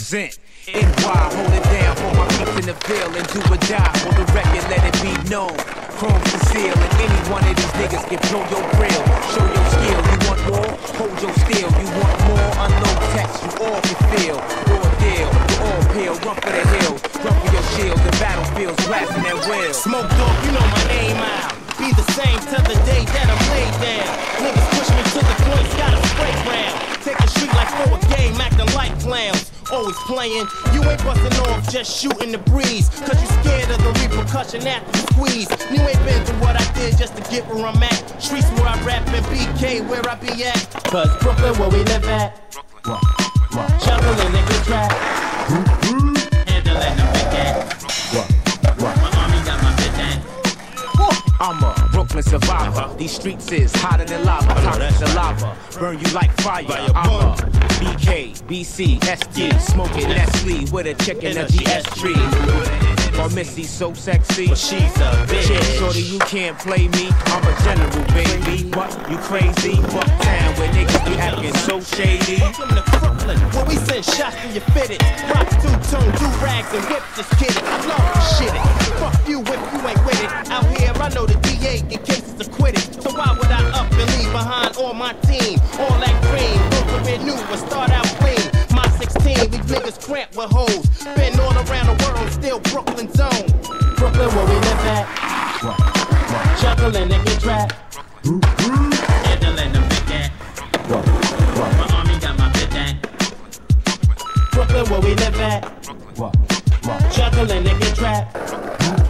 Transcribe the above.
represent. NY, hold it down for my peeps in the field and do a die for the record, let it be known. Chrome conceal and any one of these niggas can blow your grill. Show your skill. You want more? Hold your steel. You want more? Unload text. You all can feel. Raw deal. You all peel. Run for the hills. Run for your shields. The battlefields blasting that will. Smoke dog, you know my name out. Be the same till the day that I'm laid down. Niggas push me to the point, got a spray round. Take the street like for a game, acting like clowns. Always playing, you ain't busting off, just shooting the breeze. Cause you scared of the repercussion after the squeeze. You ain't been through what I did just to get where I'm at. Streets where I rap and BK where I be at. Cause Brooklyn where we live at. Juggling nigga trap. Handling the big cat. My army got my bitch at. I'm a Brooklyn survivor. These streets is hotter than lava. Toxic the lava. Burn you like fire. I'm a BK, BC, SD. Smoking Nestle with a chick in a GS tree. Or Missy so sexy. But she's a bitch. Shorty, you can't play me. I'm a general, baby. What? You crazy? Fuck town where niggas be acting so shady. Welcome to Brooklyn, where we send shots to your fitted. Rock two-tone, do rags and whip this kid. I love my team? All that green, go career new, but start out clean. My 16, these niggas cramped with hoes. Been all around the world, still Brooklyn zone. Brooklyn, where we live at. Juggling and get trapped. Handling the big cat. My army got my bitch at. Brooklyn, where we live at. Juggling and get trapped.